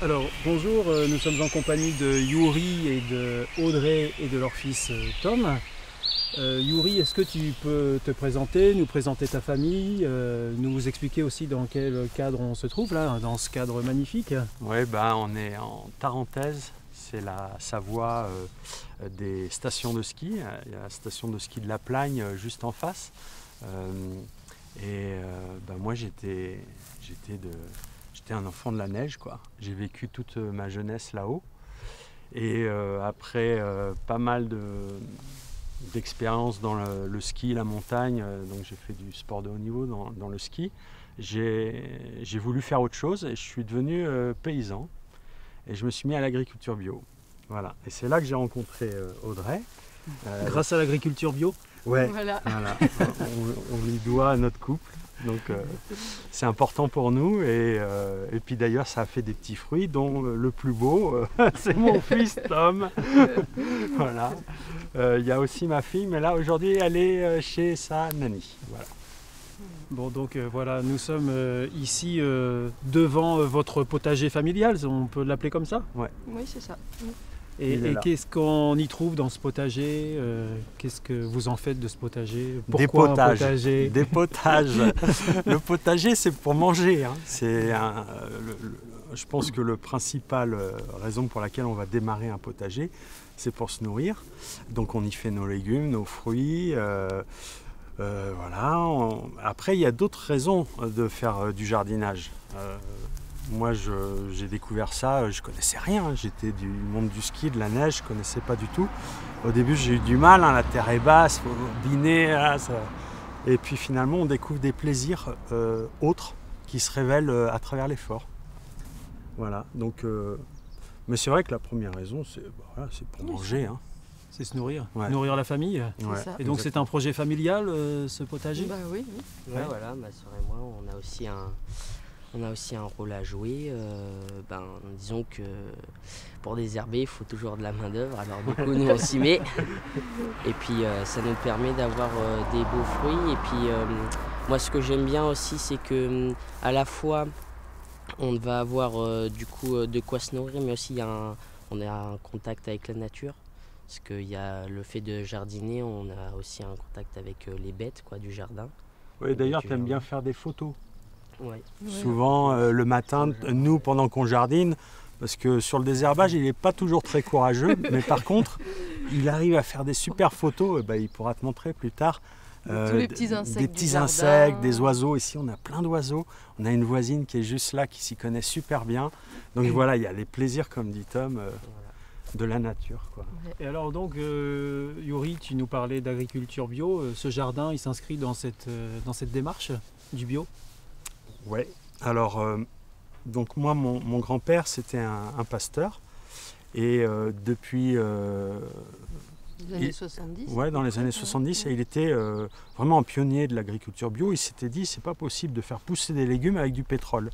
Alors bonjour, euh, nous sommes en compagnie de Yuri et de Audrey et de leur fils euh, Tom. Euh, Yuri, est-ce que tu peux te présenter, nous présenter ta famille, euh, nous expliquer aussi dans quel cadre on se trouve là, dans ce cadre magnifique? Oui, ben, on est en Tarentaise, c'est la Savoie des stations de ski. Il y a la station de ski de la Plagne juste en face. Et ben, moi j'étais de j'étais un enfant de la neige quoi. J'ai vécu toute ma jeunesse là-haut. Et euh, après euh, pas mal de d'expérience dans le, le ski, la montagne, euh, donc j'ai fait du sport de haut niveau dans, dans le ski. J'ai j'ai voulu faire autre chose et je suis devenu euh, paysan et je me suis mis à l'agriculture bio. Voilà. Et c'est là que j'ai rencontré euh, Audrey. Euh, Grâce à l'agriculture bio? Ouais, Voilà. voilà. on, on lui doit notre couple. Donc euh, c'est important pour nous. Et, euh, et puis d'ailleurs, ça a fait des petits fruits, dont le plus beau, euh, c'est mon fils Tom. voilà. Euh, Il y a aussi ma fille, mais là aujourd'hui, elle est chez sa nanny. Voilà. Bon donc euh, voilà, nous sommes euh, ici euh, devant euh, votre potager familial, on peut l'appeler comme ça? Oui, c'est ça. Et, qu'est-ce qu'on y trouve dans ce potager euh, Qu'est-ce que vous en faites de ce potager? Des un potages. potager? Des potages. le potager, c'est pour manger. hein. C'est un- euh, le- le- je pense que le principal euh, raison pour laquelle on va démarrer un potager, c'est pour se nourrir. Donc on y fait nos légumes, nos fruits. euh, euh, voilà. On- Après, il y a d'autres raisons de faire du jardinage. Moi, j'ai découvert ça, euh, je connaissais rien. J'étais du monde du ski, de la neige, je connaissais pas du tout. Au début, j'ai eu du mal, hein, la terre est basse, faut là, ça- et puis finalement, on découvre des plaisirs euh, autres qui se révèlent euh, à travers l'effort. Voilà, donc. euh, mais c'est vrai que la première raison, c'est bah, voilà, pour Oui, manger. Hein. C'est se nourrir, Ouais. nourrir la famille. Ouais. Et donc c'est un projet familial euh, ce potager? Bah oui, oui. Ouais, voilà, ma soeur et moi, on a aussi un, on a aussi un rôle à jouer. euh, ben, disons que pour désherber, il faut toujours de la main-d'œuvre. Alors, du coup, nous, on s'y met. Et puis, euh, ça nous permet d'avoir euh, des beaux fruits. Et puis, moi, ce que j'aime bien aussi, c'est que hum, à la fois, on va avoir du coup de quoi se nourrir, mais aussi y a un- on est en contact avec la nature. Parce qu'il y a le fait de jardiner, on a aussi un contact avec les bêtes quoi, du jardin. Oui, D'ailleurs, tu aimes bien faire des photos. Ouais. Souvent, euh, le matin, nous, pendant qu'on jardine, parce que sur le désherbage, il n'est pas toujours très courageux, mais par contre, il arrive à faire des super photos. et ben, il pourra te montrer plus tard. Tous les d- petits insectes Des petits insectes, des oiseaux. Ici, on a plein d'oiseaux. On a une voisine qui est juste là, qui s'y connaît super bien. Donc voilà, il y a les plaisirs, comme dit Tom, euh, Voilà. de la nature. Quoi. Et alors donc, euh, Yuri, tu nous parlais d'agriculture bio. Euh, Ce jardin, il s'inscrit dans cette, euh, dans cette démarche du bio? Ouais. Alors, euh, donc moi, mon, mon grand-père, c'était un, un pasteur. Et euh, depuis, euh, Les années Il- 70. ouais, dans les années 70, et il était euh, vraiment un pionnier de l'agriculture bio. Il s'était dit, c'est pas possible de faire pousser des légumes avec du pétrole.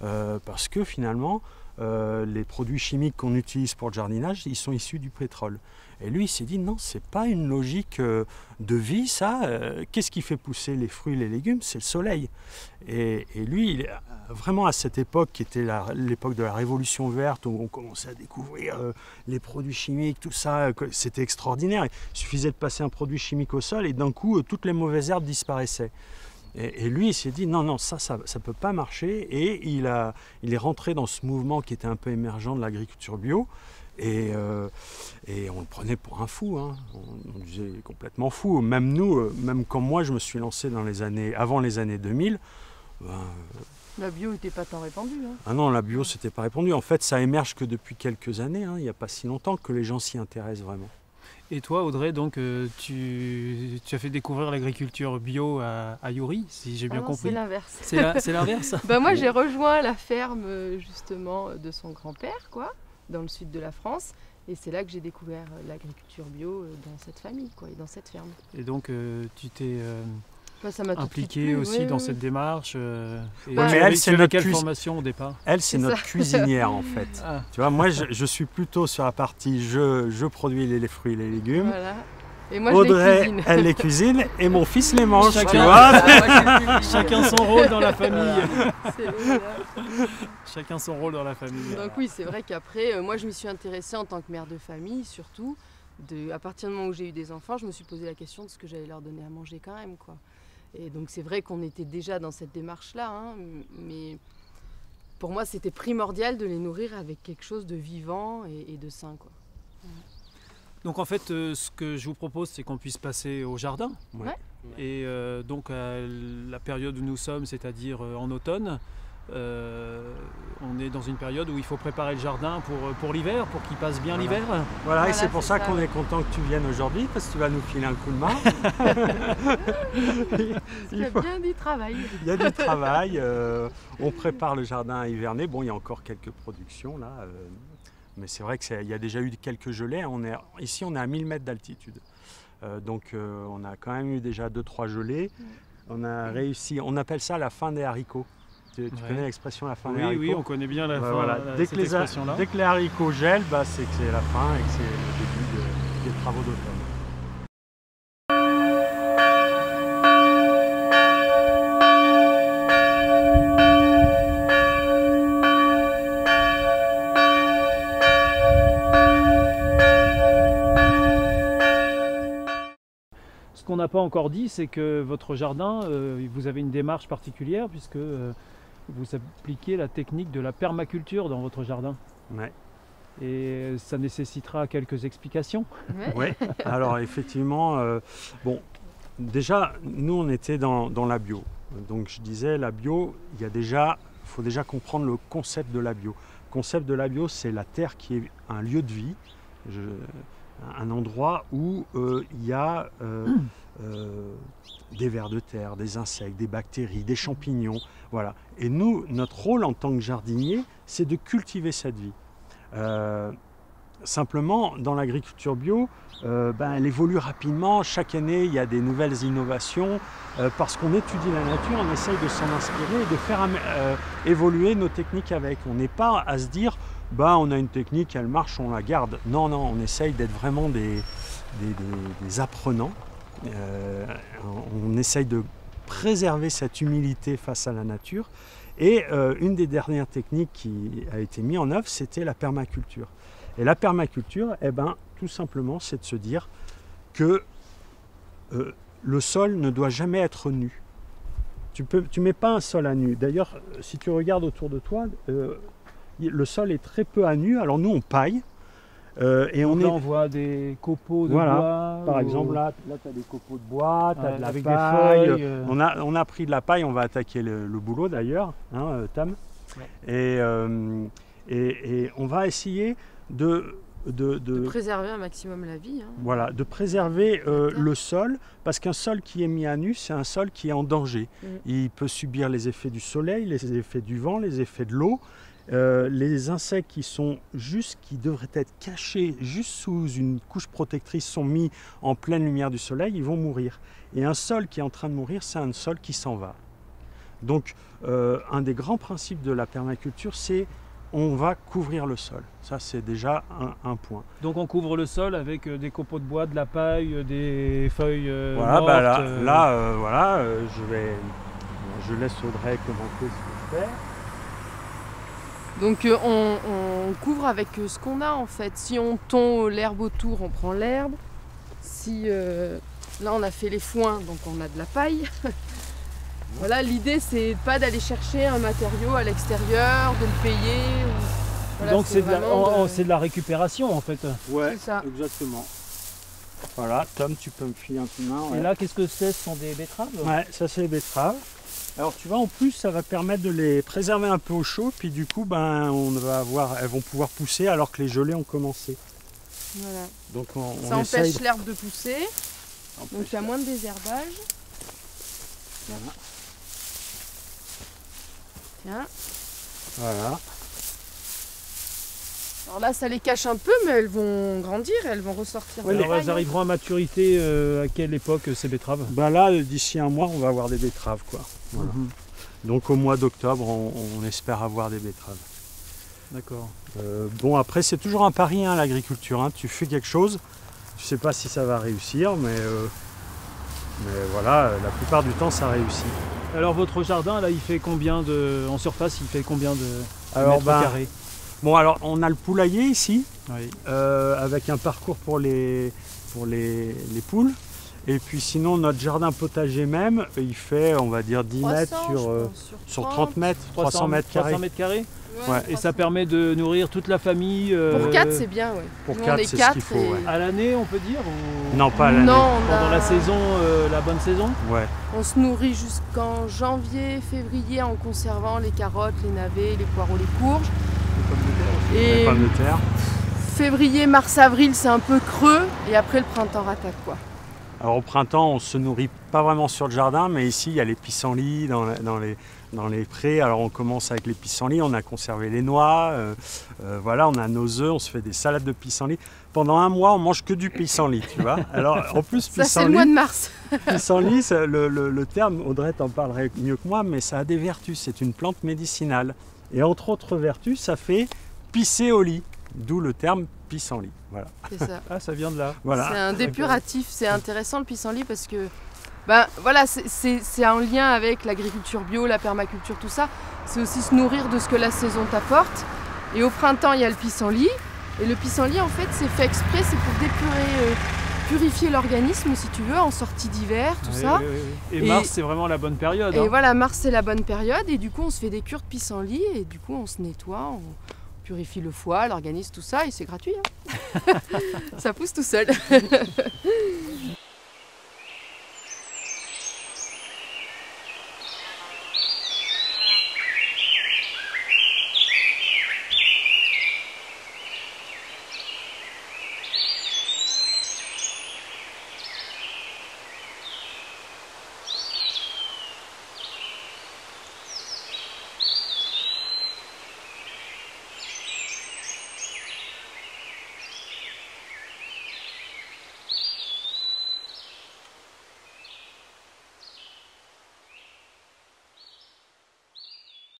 Parce que finalement, euh, les produits chimiques qu'on utilise pour le jardinage, ils sont issus du pétrole. Et lui, il s'est dit, non, c'est pas une logique euh, de vie, ça. Euh, Qu'est-ce qui fait pousser les fruits les légumes? C'est le soleil. Et, lui, vraiment à cette époque qui était l'époque de la révolution verte, où on commençait à découvrir les produits chimiques, tout ça, c'était extraordinaire. Il suffisait de passer un produit chimique au sol et d'un coup, toutes les mauvaises herbes disparaissaient. Et, et lui, il s'est dit non, non, ça, ça ne peut pas marcher. Et il, a, il est rentré dans ce mouvement qui était un peu émergent de l'agriculture bio. Et, euh, et on le prenait pour un fou, hein. on, on disait complètement fou. Même nous, euh, même quand moi je me suis lancé dans les années, avant les années 2000, ben, La bio n'était pas tant répandue. hein. ah non, la bio, c'était pas répandu. En fait, ça émerge que depuis quelques années. hein. Il n'y a pas si longtemps que les gens s'y intéressent vraiment. Et toi, Audrey, donc euh, tu, tu as fait découvrir l'agriculture bio à, à Yuri, si j'ai Ah bien non, compris. C'est l'inverse. C'est l'inverse Bah moi j'ai rejoint la ferme euh, justement de son grand-père quoi, dans le sud de la France. Et c'est là que j'ai découvert euh, l'agriculture bio dans cette famille quoi, et dans cette ferme. Et donc euh, tu t'es euh, Enfin, ça m'a tout de suite impliqué plu, aussi oui, dans oui, cette démarche. euh, et Ouais, tu mais elle, tu c'est notre formation au départ Elle, c'est notre ça. cuisinière en fait. Ah, Tu vois, moi, je, je suis plutôt sur la partie je, je produis les, les fruits et les légumes. Voilà. Et moi, je les Audrey, cuisine. elle les cuisine et mon fils les mange, tu Chacun- vois. Chacun son rôle dans la famille. Voilà. Chacun son rôle dans la famille. Donc oui, c'est vrai qu'après, euh, moi je m'y suis intéressée en tant que mère de famille, surtout. De, à partir du moment où j'ai eu des enfants, je me suis posé la question de ce que j'allais leur donner à manger quand même. Quoi. Et donc c'est vrai qu'on était déjà dans cette démarche-là, hein, mais pour moi c'était primordial de les nourrir avec quelque chose de vivant et, et de sain. Quoi. Donc en fait, euh, ce que je vous propose, c'est qu'on puisse passer au jardin. Ouais. Et euh, donc à la période où nous sommes, c'est-à-dire euh, en automne, euh, on est dans une période où il faut préparer le jardin pour, pour l'hiver, pour qu'il passe bien Voilà. l'hiver. Voilà, et c'est pour ça ça, qu'on est content que tu viennes aujourd'hui, parce que tu vas nous filer un coup de main. Il y a faut- bien du travail. Il y a du travail, euh, on prépare le jardin à hiverner. Bon, il y a encore quelques productions là, euh, mais c'est vrai qu'il y a déjà eu quelques gelées. On est, ici, on est à 1000 mètres d'altitude. Euh, donc, euh, on a quand même eu déjà 2-3 gelées. On a réussi, on appelle ça la fin des haricots. Tu, tu Ouais. connais l'expression la fin des Oui, haricots oui, on connaît bien la Bah, fin, voilà. la- dès, cette que les, a- expression-là. dès que les haricots gèlent, bah, c'est que c'est la fin et que c'est le début de- des travaux d'automne. Ce qu'on n'a pas encore dit, c'est que votre jardin, euh, vous avez une démarche particulière puisque euh, vous appliquez la technique de la permaculture dans votre jardin. Ouais. Et ça nécessitera quelques explications. Ouais, alors effectivement, euh, bon, déjà, nous on était dans, dans la bio. Donc je disais, la bio, il y a déjà, il faut déjà comprendre le concept de la bio. Le concept de la bio, c'est la terre qui est un lieu de vie, je- un endroit où euh, il y a euh, euh, des vers de terre, des insectes, des bactéries, des champignons. Voilà. Et nous, notre rôle en tant que jardinier, c'est de cultiver cette vie. Euh, simplement, dans l'agriculture bio, euh, ben, elle évolue rapidement. Chaque année, il y a des nouvelles innovations. Euh, parce qu'on étudie la nature, on essaye de s'en inspirer et de faire évoluer nos techniques avec. On n'est pas à se dire, bah, on a une technique, elle marche, on la garde. Non, non, on essaye d'être vraiment des, des- apprenants. Euh, on essaye de préserver cette humilité face à la nature. Et euh, une des dernières techniques qui a été mise en œuvre, c'était la permaculture. Et la permaculture, eh ben, tout simplement, c'est de se dire que euh, le sol ne doit jamais être nu. Tu ne tu mets pas un sol à nu. D'ailleurs, si tu regardes autour de toi, le sol est très peu à nu. Alors nous, on paille. euh, et on est, on voit des copeaux de Voilà. bois. par ou- exemple, là, là tu as des copeaux de bois, tu as Ouais, de la avec paille. des feuilles. euh, On a, on a pris de la paille, on va attaquer le, le boulot d'ailleurs, hein, euh, Tam. Ouais. Et, euh, et, et on va essayer de, de, de- De préserver un maximum la vie. hein. voilà, de préserver euh, le sol, parce qu'un sol qui est mis à nu, c'est un sol qui est en danger. Mm. Il peut subir les effets du soleil, les effets du vent, les effets de l'eau. Euh, les insectes qui sont juste, qui devraient être cachés juste sous une couche protectrice, sont mis en pleine lumière du soleil, ils vont mourir. Et un sol qui est en train de mourir, c'est un sol qui s'en va. Donc, euh, un des grands principes de la permaculture, c'est on va couvrir le sol. Ça, c'est déjà un- un point. Donc on couvre le sol avec euh, des copeaux de bois, de la paille, des feuilles euh, Voilà, mortes, bah là, euh, là, voilà, je vais, je laisse Audrey commenter ce que je fais. Donc euh, on, on couvre avec euh, ce qu'on a en fait. Si on tond l'herbe autour, on prend l'herbe. Si euh, là on a fait les foins, donc on a de la paille. voilà, l'idée c'est pas d'aller chercher un matériau à l'extérieur, de le payer. ou- voilà, Donc c'est de, la- vraiment en- en- de- c'est de la récupération en fait. Ouais, C'est ça. exactement. Voilà, Tom, tu peux me filer un coup de main. Et là, qu'est-ce que c'est? Ce sont des betteraves? Ouais, ça c'est les betteraves. Alors tu vois, en plus, ça va permettre de les préserver un peu au chaud, puis du coup, ben, on va avoir, elles vont pouvoir pousser alors que les gelées ont commencé. Voilà. Donc on, on Ça essaye empêche de- l'herbe de pousser, donc il y a moins de désherbage. Voilà. Tiens. Voilà. Alors là, ça les cache un peu, mais elles vont grandir, elles vont ressortir. La alors, elles arriveront à maturité euh, à quelle époque euh, ces betteraves? Ben là, d'ici un mois, on va avoir des betteraves, quoi. Voilà. Mhm. Donc au mois d'octobre, on, on espère avoir des betteraves. D'accord. Euh, bon, après, c'est toujours un pari, hein, l'agriculture. hein. Tu fais quelque chose, tu sais pas si ça va réussir, mais, euh, mais voilà, la plupart du temps ça réussit. Alors votre jardin là il fait combien de. en surface il fait combien de, de Alors, mètres ben, carrés? Bon alors on a le poulailler ici, Oui. euh, avec un parcours pour les, pour les, les poules. Et puis sinon notre jardin potager même, il fait on va dire 10 mètres 300, sur, je euh, pense, sur 30 mètres, 300 mètres carrés. 300 mètres carrés Ouais. Et ça permet de nourrir toute la famille euh, Pour 4, c'est bien, ouais. pour Nous, quatre, on est c'est ce 4 qu'il faut, et ouais. à l'année on peut dire ou- Non pas à l'année. A- Pendant la saison, euh, la bonne saison Ouais. On se nourrit jusqu'en janvier, février en conservant les carottes, les navets, les poireaux, les courges. Les Et pommes de terre. février, mars, avril, c'est un peu creux. Et après, le printemps rattaque, quoi. Alors au printemps, on se nourrit pas vraiment sur le jardin, mais ici il y a les pissenlits dans, les, dans les prés. Alors on commence avec les pissenlits, on a conservé les noix, euh, euh, voilà, on a nos œufs, on se fait des salades de pissenlits. Pendant un mois, on mange que du pissenlit, tu vois. Alors en plus, Ça, c'est le mois de pissenlit, mars. pissenlit, c'est le, le- le terme, Audrey t'en parlerait mieux que moi, mais ça a des vertus. C'est une plante médicinale. Et entre autres vertus, ça fait pisser au lit, d'où le terme pissenlit. Voilà. C'est ça. Ah ça vient de là. voilà. C'est un dépuratif. C'est intéressant le pissenlit parce que, ben voilà, c'est- en lien avec l'agriculture bio, la permaculture, tout ça. C'est aussi se nourrir de ce que la saison t'apporte. Et au printemps, il y a le pissenlit. Et le pissenlit, en fait, c'est fait exprès, c'est pour dépurer, euh, purifier l'organisme, si tu veux, en sortie d'hiver, tout Oui, ça. oui, oui, oui. Et, Et- mars c'est vraiment la bonne période. Et hein. voilà, mars c'est la bonne période et du coup on se fait des cures de pissenlit et du coup on se nettoie, on purifie le foie, l'organise, tout ça, et c'est gratuit. Hein. Ça pousse tout seul.